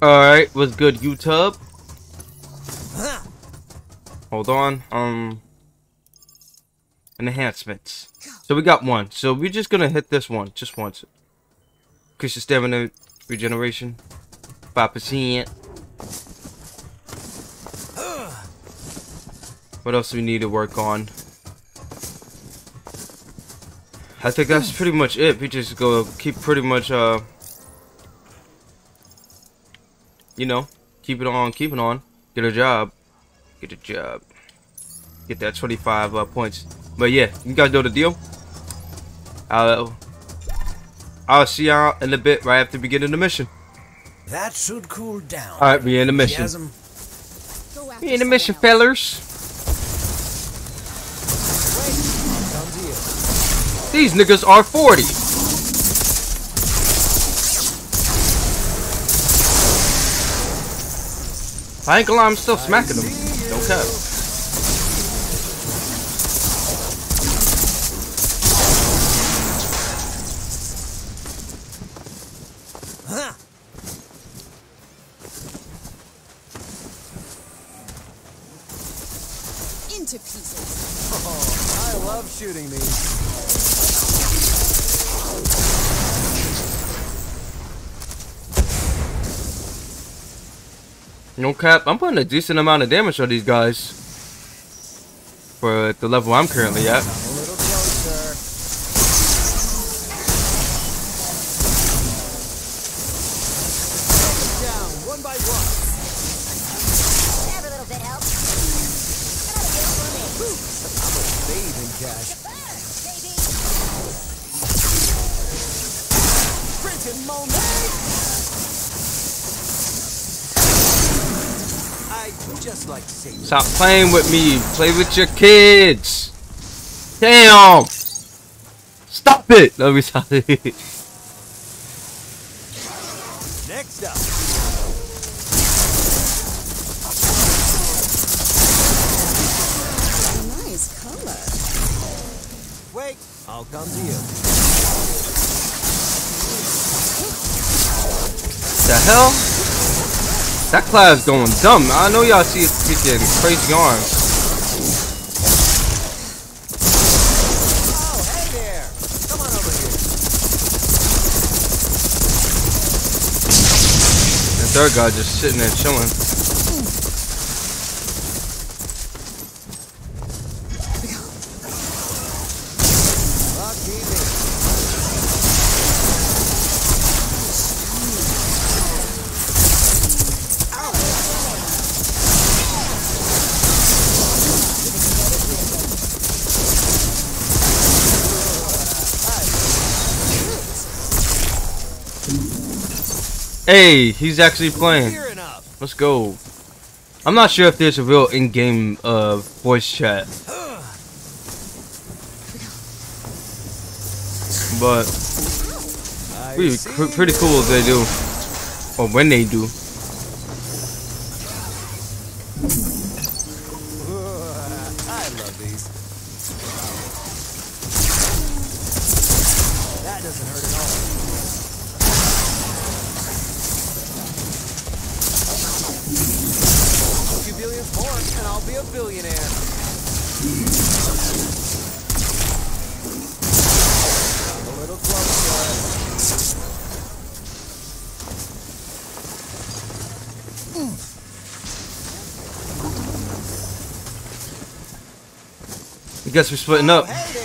Alright, what's good, YouTube? Hold on, um... Enhancements. So we got one. So we're just gonna hit this one, just once. Increase your stamina regeneration. 5%. What else do we need to work on? I think that's pretty much it. We just go keep pretty much, uh... You know, keep it on, keep it on. Get a job. Get a job. Get that 25 uh, points. But yeah, you guys know the deal. I'll, I'll see y'all in a bit right after beginning the mission. That should cool down. Alright, we in the mission. We in the mission, fellers. These niggas are 40. I ain't gonna lie, I'm still smacking them. Don't cap. Into pieces. Oh, I love shooting these. No cap, I'm putting a decent amount of damage on these guys. For the level I'm currently at. Stop playing with me. Play with your kids. Damn. Stop it. Let me stop it. Next up. Nice color. Wait, I'll come to you. the hell? That class going dumb. I know y'all see his freaking crazy arms. Oh. The third guy just sitting there chilling. Lucky me. Hey, he's actually playing. Let's go. I'm not sure if there's a real in-game uh, voice chat. But pretty, pretty cool if they do. Or when they do. That doesn't hurt at all. A few billions more, and I'll be a billionaire. A little closer. I guess we're splitting Oh, up. hey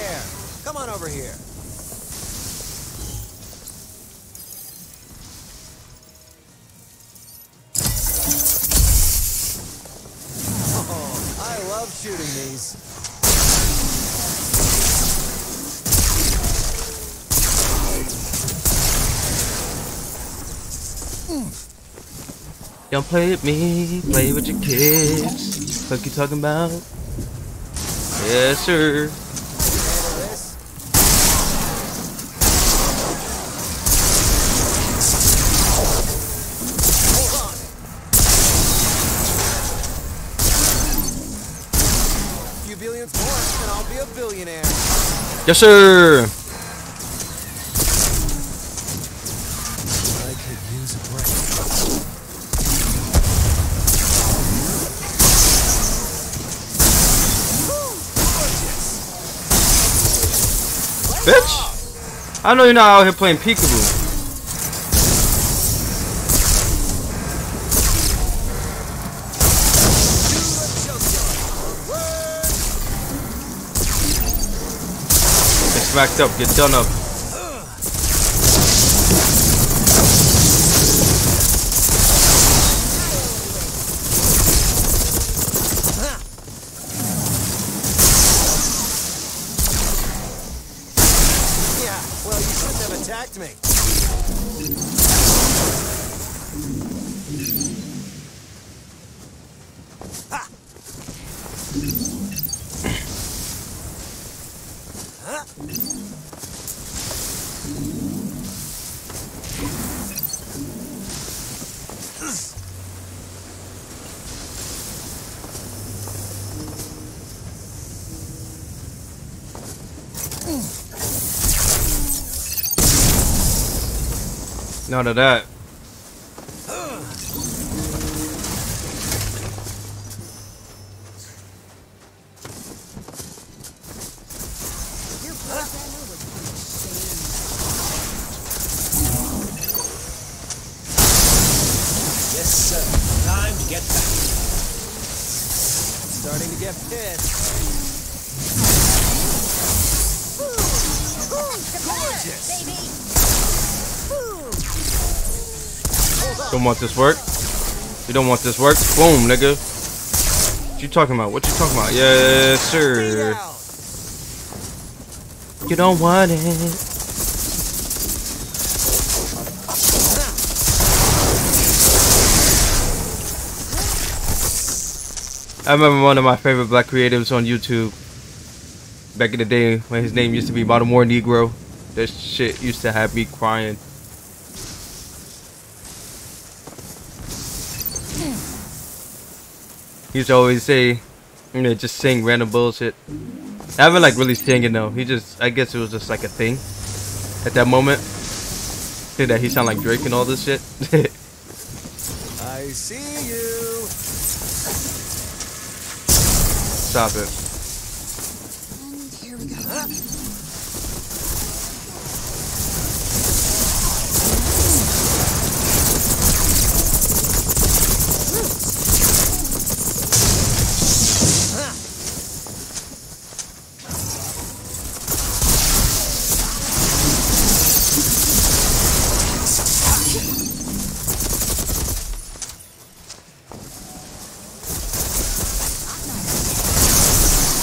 Don't play with me, play with your kids. Fuck you talking about? Yes, sir. Handle this. I know you're not out here playing peekaboo. Get smacked up, get done up. Attacked me. None of that. Yes, sir. Time to get back. Starting to get pissed. Don't want this work. You don't want this work. Boom, nigga. What you talking about? What you talking about? Yes, sir. You don't want it. I remember one of my favorite black creatives on YouTube back in the day when his name used to be Baltimore Negro. That shit used to have me crying. He used to always say, you know, just sing random bullshit. I haven't like really singing though. He just, I guess it was just like a thing at that moment. Say that he sound like Drake and all this shit. I see you. Stop it.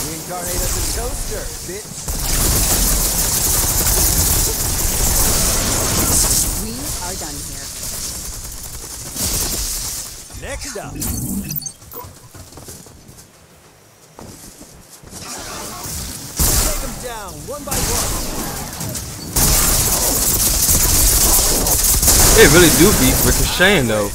Reincarnate as a toaster, bitch. We are done here. Next up. Take them down one by one. They really do beat ricocheting though.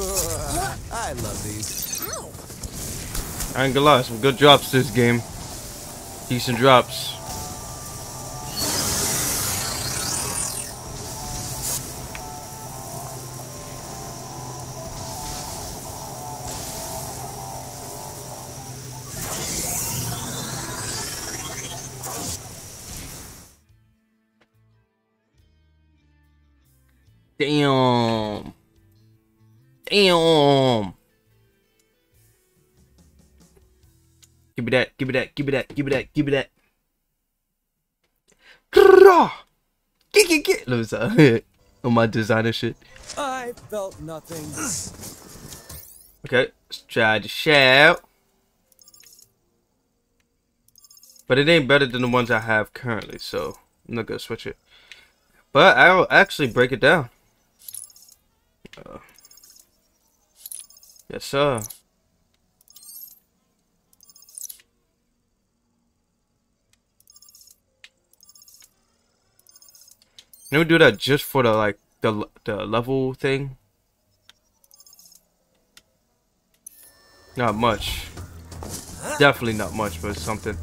I love these. I ain't gonna lie, some good drops this game. Decent drops. Damn. Damn. Give me that, give me that, give me that, give me that, give me that. Get, get, get. Look, uh, on my designer shit. I felt nothing. Okay, let's try the shout. But it ain't better than the ones I have currently, so I'm not gonna switch it. But I'll actually break it down. Uh, yes, sir. Can we do that just for the like the the level thing? Not much. Definitely not much, but something.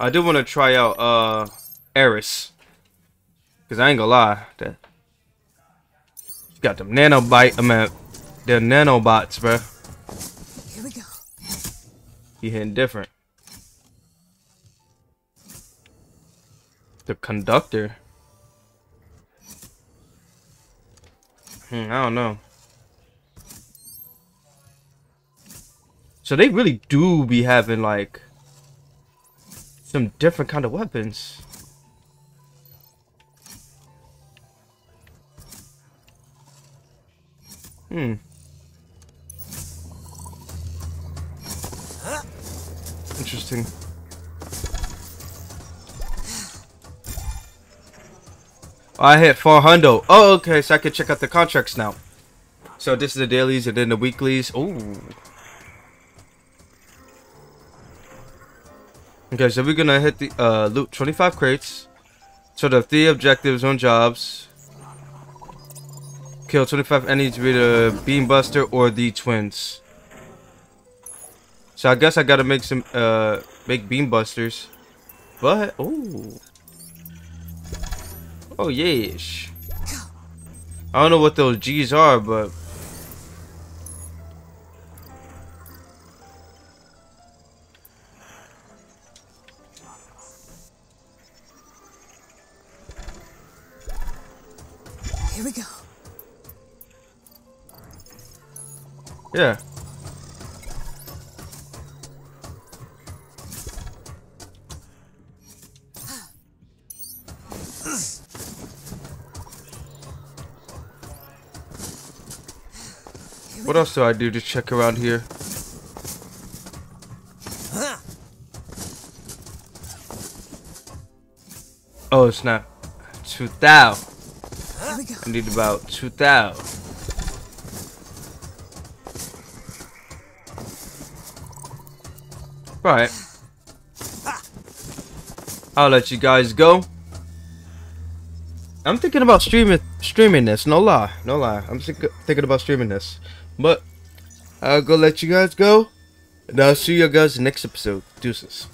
I do want to try out uh Eris. Cause I ain't gonna lie, that got them nanobite I mean they're nanobots, bruh. Here we go. He hitting different. The conductor. Hmm, I don't know. So they really do be having like some different kind of weapons. Hmm. Interesting. I hit 400. Oh, okay, so I can check out the contracts now. So this is the dailies and then the weeklies. Ooh. Okay, so we're gonna hit the uh loot 25 crates. So the three objectives on jobs. Kill 25 enemies with a beam buster or the twins. So I guess I gotta make some uh make beam busters. But oh. Oh yes. I don't know what those G's are, but yeah. What else do I do to check around here? Oh snap. 2000. Here we. I need about 2000. Right. I'll let you guys go. I'm thinking about streaming streaming this. No lie, no lie. I'm think thinking about streaming this, but I'll go let you guys go, and I'll see you guys next episode. Deuces.